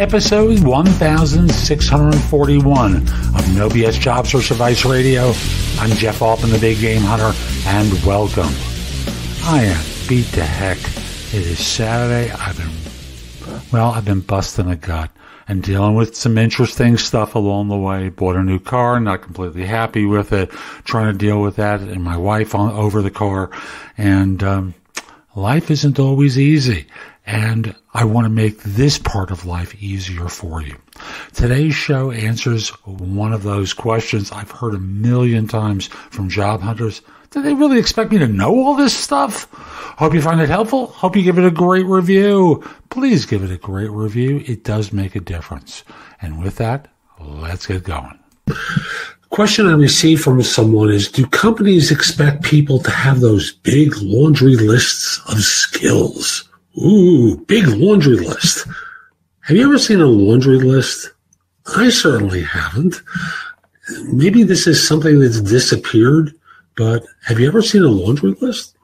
episode 1641 of No BS Job Search Advice Radio. I'm Jeff Altman, the Big Game Hunter, and welcome. I am beat to heck. It is Saturday. I've been, well, I've been busting a gut and dealing with some interesting stuff along the way. Bought a new car, not completely happy with it, trying to deal with that and my wife on over the car. And, um, life isn't always easy. And I want to make this part of life easier for you. Today's show answers one of those questions I've heard a million times from job hunters. Do they really expect me to know all this stuff? Hope you find it helpful. Hope you give it a great review. Please give it a great review. It does make a difference. And with that, let's get going. Question I received from someone is Do companies expect people to have those big laundry lists of skills? Ooh, big laundry list. Have you ever seen a laundry list? I certainly haven't. Maybe this is something that's disappeared, but have you ever seen a laundry list?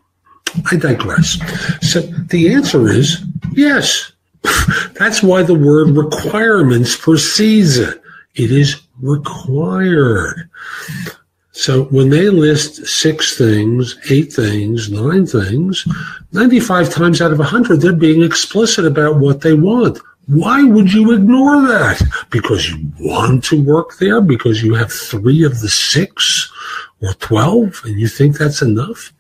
I digress. So the answer is yes. That's why the word requirements precedes it. It is required. So when they list six things, eight things, nine things, 95 times out of 100, they're being explicit about what they want. Why would you ignore that? Because you want to work there? Because you have three of the six or 12 and you think that's enough?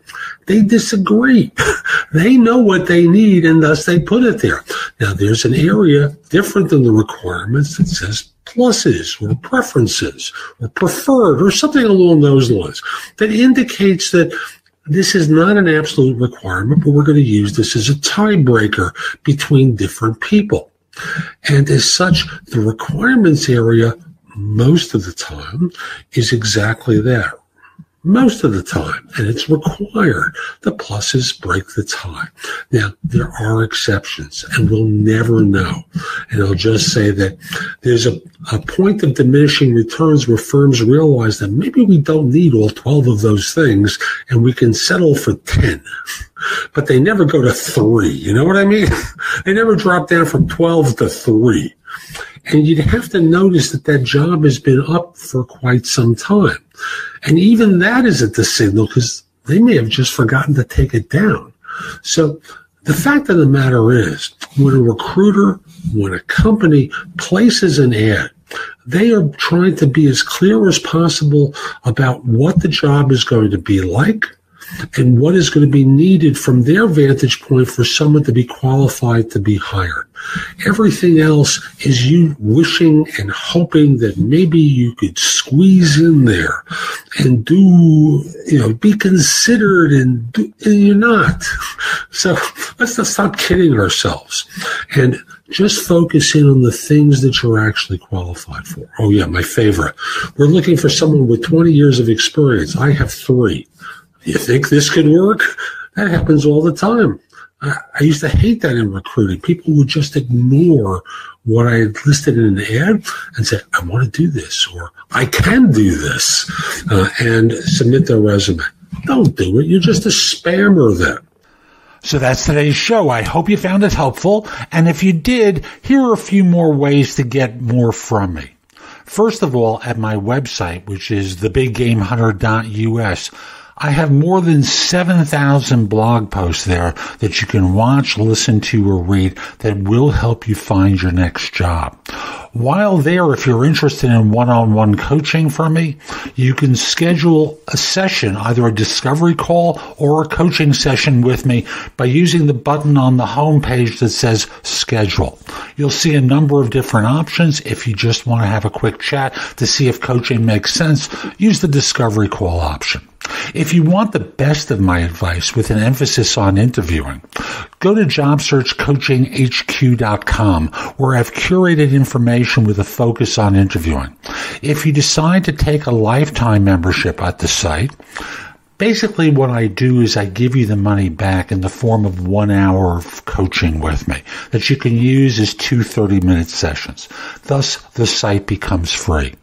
They disagree. they know what they need and thus they put it there. Now there's an area different than the requirements that says pluses or preferences or preferred or something along those lines that indicates that this is not an absolute requirement, but we're going to use this as a tiebreaker between different people. And as such, the requirements area most of the time is exactly that most of the time, and it's required. The pluses break the tie. Now, there are exceptions, and we'll never know. And I'll just say that there's a, a point of diminishing returns where firms realize that maybe we don't need all 12 of those things, and we can settle for 10. But they never go to three. You know what I mean? they never drop down from 12 to three. And you'd have to notice that that job has been up for quite some time. And even that isn't the signal because they may have just forgotten to take it down. So the fact of the matter is, when a recruiter, when a company places an ad, they are trying to be as clear as possible about what the job is going to be like, and what is going to be needed from their vantage point for someone to be qualified to be hired. Everything else is you wishing and hoping that maybe you could squeeze in there and do, you know, be considered and, do, and you're not. So let's not stop kidding ourselves and just focus in on the things that you're actually qualified for. Oh yeah, my favorite. We're looking for someone with 20 years of experience. I have three you think this could work? That happens all the time. I, used to hate that in recruiting. People would just ignore what I had listed in an ad and say, I want to do this or I can do this uh, and submit their resume. Don't do it. You're just a spammer then. So that's today's show. I hope you found it helpful. And if you did, here are a few more ways to get more from me. First of all, at my website, which is thebiggamehunter.us, I have more than 7,000 blog posts there that you can watch, listen to, or read that will help you find your next job. While there, if you're interested in one-on-one coaching from me, you can schedule a session, either a discovery call or a coaching session with me by using the button on the home page that says schedule. You'll see a number of different options. If you just want to have a quick chat to see if coaching makes sense, use the discovery call option. If you want the best of my advice with an emphasis on interviewing, go to jobsearchcoachinghq.com where I've curated information with a focus on interviewing. If you decide to take a lifetime membership at the site, basically what I do is I give you the money back in the form of one hour of coaching with me that you can use as two 30 minute sessions. Thus, the site becomes free.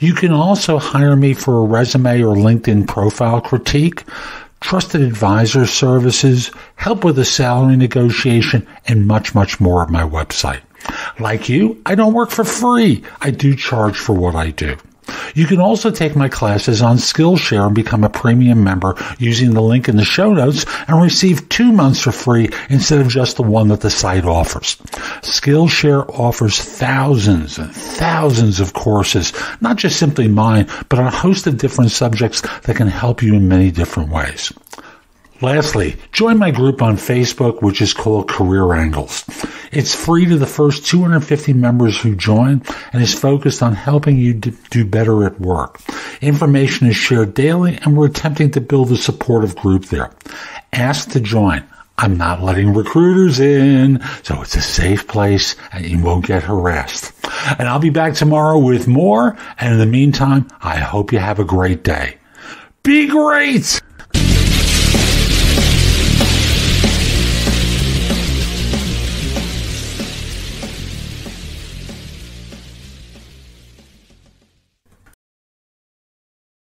You can also hire me for a resume or LinkedIn profile critique, trusted advisor services, help with a salary negotiation, and much, much more at my website. Like you, I don't work for free. I do charge for what I do. You can also take my classes on Skillshare and become a premium member using the link in the show notes and receive two months for free instead of just the one that the site offers. Skillshare offers thousands and thousands of courses, not just simply mine, but on a host of different subjects that can help you in many different ways. Lastly, join my group on Facebook, which is called Career Angles. It's free to the first 250 members who join and is focused on helping you do better at work. Information is shared daily and we're attempting to build a supportive group there. Ask to join. I'm not letting recruiters in, so it's a safe place and you won't get harassed. And I'll be back tomorrow with more. And in the meantime, I hope you have a great day. Be great!